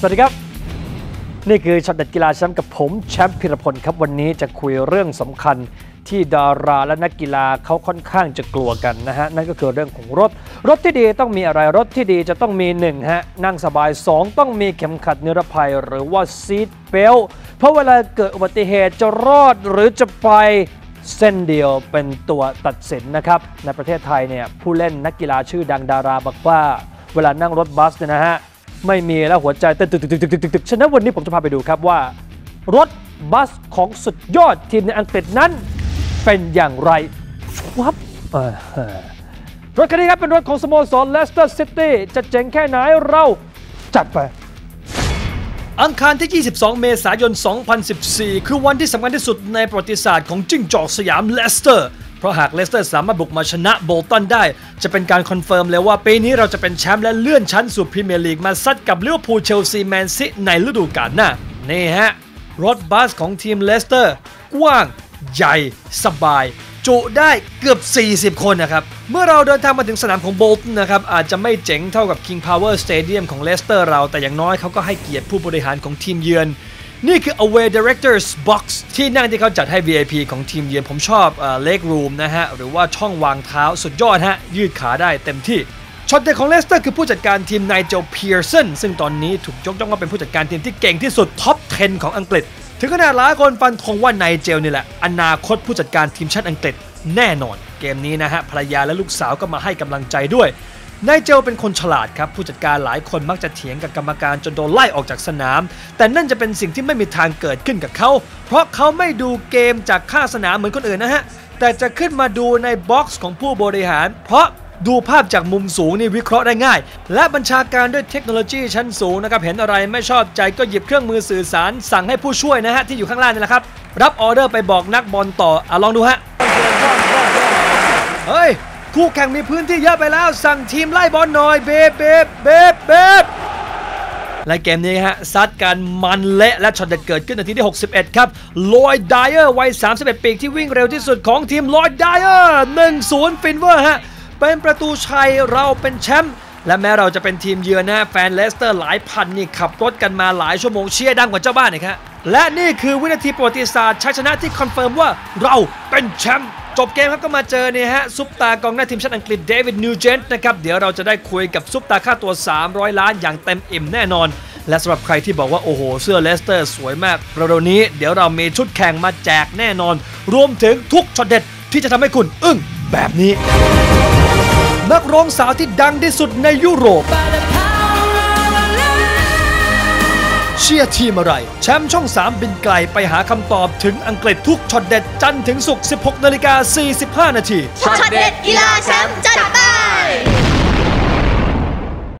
สวัสดีครับ นี่คือช็อตเด็ดกีฬาแชมป์กับผมแชมป์พิรพลครับวันนี้จะคุยเรื่องสำคัญที่ดาราและนักกีฬาเขาค่อนข้างจะกลัวกันนะฮะ นั่นก็คือเรื่องของรถ รถที่ดีต้องมีอะไรรถที่ดีจะต้องมี1ฮะนั่งสบาย 2 ต้องมีเข็มขัดนิรภัยหรือว่าซีทเบลเพราะเวลาเกิดอุบัติเหตุจะรอดหรือจะไปเส้นเดียวเป็นตัวตัดสินนะครับ ในประเทศไทยเนี่ยผู้เล่นนักกีฬาชื่อดังดาราบอกว่า เวลานั่งรถบัสเนี่ยนะฮะ ไม่มีแล้วหัวใจเต้นตึกตึกตึกตึกตึกตึกฉะนั้นวันนี้ผมจะพาไปดูครับว่า รถบัสของสุดยอดทีมในอังกฤษนั้น เป็นอย่างไรครับรถคันนี้ครับเป็นรถของสโมสรเลสเตอร์ซิตี้จะเจ๋งแค่ไหนเราจัดไปอังคารที่ 22 เมษายน 2014 คือวันที่สำคัญที่สุดในประวัติศาสตร์ของจิ้งจอกสยามเลสเตอร์ เพราะหากเลสเตอร์สามารถบุกมาชนะโบลตันได้ จะเป็นการ confirm เลยว่าปีนี้เราจะเป็นแชมป์และเลื่อนชั้นสู่พรีเมียร์ลีกมาซัดกับลิเวอร์พูลเชลซีแมนซีในฤดูกาลหน้านี่ฮะรถบัสของทีมเลสเตอร์กว้าง ใหญ่ สบาย จุได้เกือบ 40 คนนะครับ เมื่อเราเดินทางมาถึงสนามของโบลตันนะครับ อาจจะไม่เจ๋งเท่ากับ King Power Stadium ของเลสเตอร์เรา แต่อย่างน้อยเขาก็ให้เกียรติผู้บริหารของทีมเยือน นี่คือ Away Directors Box ที่นั่งที่เขาจัดให้ VIP ของทีมเยือนผมชอบ legroom นะฮะ หรือว่าช่องวางเท้าสุดยอดฮะ ยืดขาได้เต็มที่ช็อตเด็ดของเลสเตอร์คือผู้จัดการทีมไนเจลเพียร์สันซึ่งตอนนี้ถูกยกย่องว่าเป็นผู้จัดการทีมที่เก่งที่สุด top 10 ของอังกฤษ ถึงขนาดหลายคนฟันธงว่าไนเจลนี่แหละ อนาคตผู้จัดการทีมชาติอังกฤษแน่นอน เกมนี้นะฮะภรรยาและลูกสาวก็มาให้กำลังใจด้วย ไนเจลเป็นคนฉลาดครับ ผู้จัดการหลายคนมักจะเถียงกับกรรมการจนโดนไล่ออกจากสนาม แต่นั่นจะเป็นสิ่งที่ไม่มีทางเกิดขึ้นกับเขา เพราะเขาไม่ดูเกมจากข้างสนามเหมือนคนอื่นนะฮะ แต่จะขึ้นมาดูใน box ของผู้บริหาร เพราะดูภาพจากมุมสูงนี่วิเคราะห์ได้ง่าย และบัญชาการด้วยเทคโนโลยีชั้นสูงนะครับ เห็นอะไรไม่ชอบใจก็หยิบเครื่องมือสื่อสาร สั่งให้ผู้ช่วยนะฮะที่อยู่ข้างล่างนี่แหละครับ รับออเดอร์ไปบอกนักบอลต่ออะลองดูฮะเฮ้ย คู่แข่งมีพื้นที่เยอะไปแล้ว สั่งทีมไล่บอลหน่อยเบบเบบเบบเบบและเกมนี้ฮะซัดกันมันเละและช็อตเด็ดเกิดขึ้นนาทีที่ 61 ครับลอยด์ ดายเออร์วัย 31 ปีที่วิ่งเร็วที่สุดของทีมลอยด์ ดายเออร์1-0 ฟินเวอร์ฮะ เป็นประตูชัยเราเป็นแชมป์และแม้เราจะเป็นทีมเยือนนะแฟนเลสเตอร์หลายพันนี่ขับรถกันมาหลายชั่วโมงเชียร์ดังกว่าเจ้าบ้านอีกฮะ และนี่คือวินาทีประวัติศาสตร์ชัยชนะที่ confirm ว่าเราเป็นแชมป์จบเกมครับก็มาเจอเนี่ยฮะ ซุปตาร์กองหน้าทีมชาติอังกฤษเดวิดนูเจนต์นะครับ เดี๋ยวเราจะได้คุยกับซุปตาร์ค่าตัว 300 ล้านอย่างเต็มอิ่มแน่นอน และสำหรับใครที่บอกว่า โอ้โห เสื้อเลสเตอร์สวยมากเร็วๆนี้เดี๋ยวเรามีชุดแข่งมาแจกแน่นอน รวมถึงทุกช็อตเด็ดที่จะทำให้คุณอึ้งแบบนี้ นักร้องสาวที่ดังที่สุดในยุโรป เชียร์ทีมอะไร แชมป์ช่อง 3 บินไกลไปหาคำตอบถึงอังกฤษทุกช็อตเด็ดจันทร์ถึงศุกร์16นาฬิกา45 นาทีช็อตเด็ดกีฬาแชมป์จัดไป